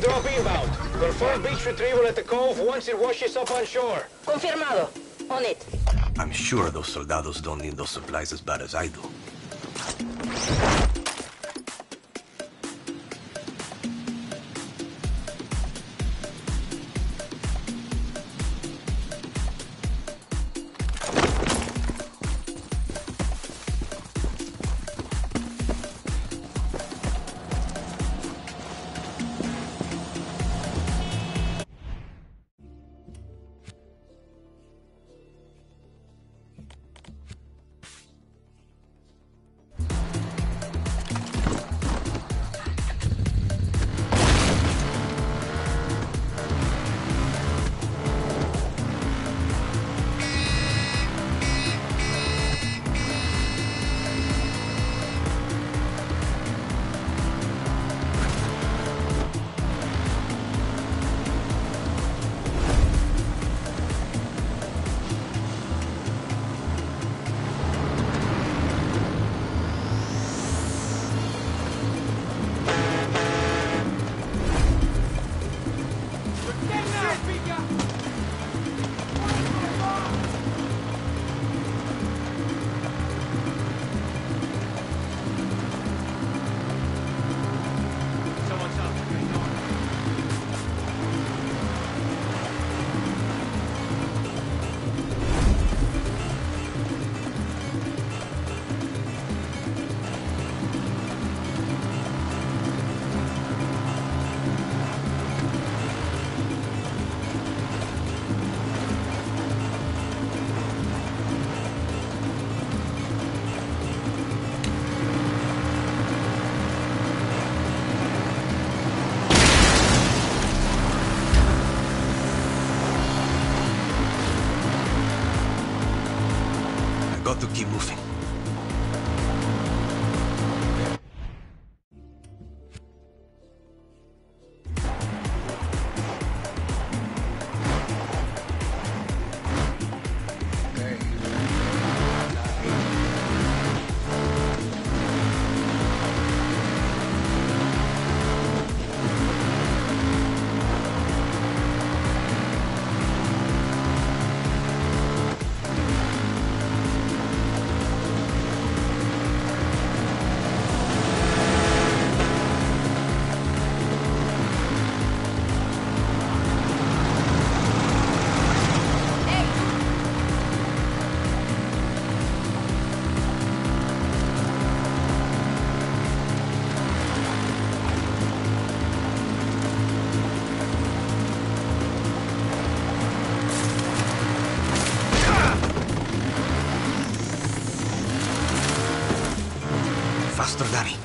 supply drop inbound. Confirm beach retrieval at the cove once it washes up on shore. Confirmado. On it. I'm sure those soldados don't need those supplies as bad as I do. I to keep moving. verdad.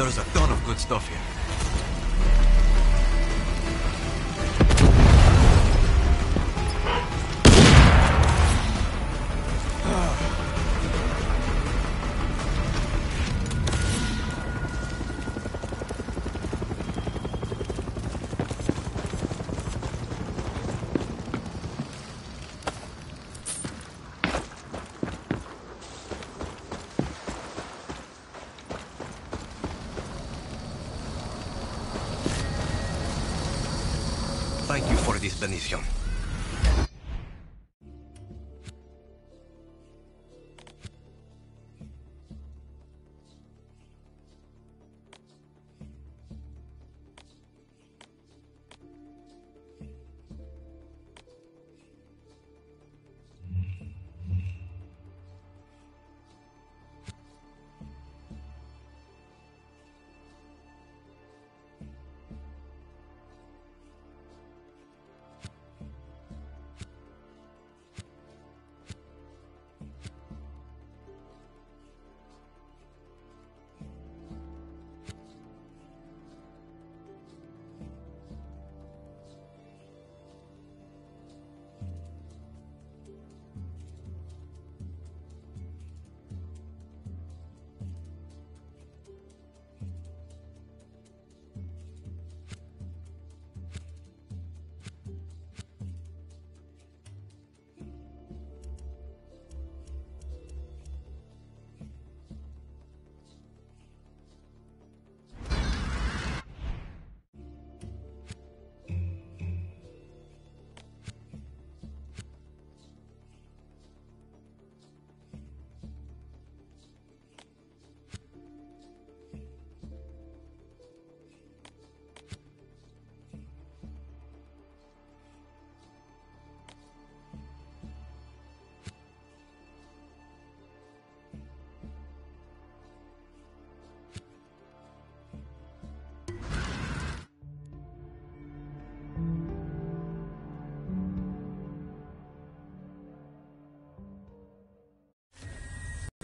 There's a ton of good stuff here. Thank you for this benediction.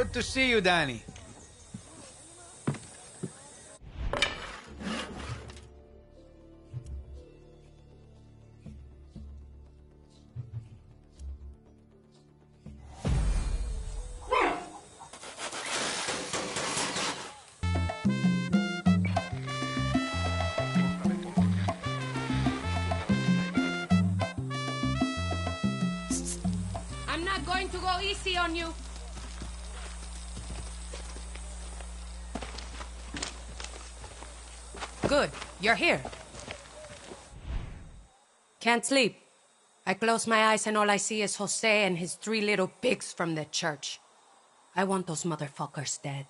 Good to see you, Dani. I'm not going to go easy on you. Good. You're here. Can't sleep. I close my eyes and all I see is Jose and his three little pigs from the church. I want those motherfuckers dead.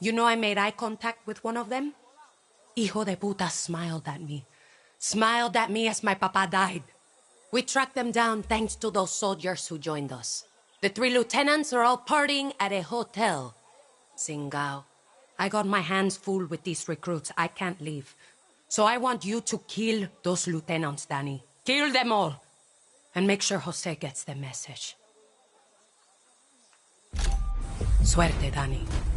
You know I made eye contact with one of them? Hijo de puta smiled at me. Smiled at me as my papa died. We tracked them down thanks to those soldiers who joined us. The three lieutenants are all partying at a hotel. Singao. I got my hands full with these recruits. I can't leave. So I want you to kill those lieutenants, Dani. Kill them all. And make sure Jose gets the message. Suerte, Dani.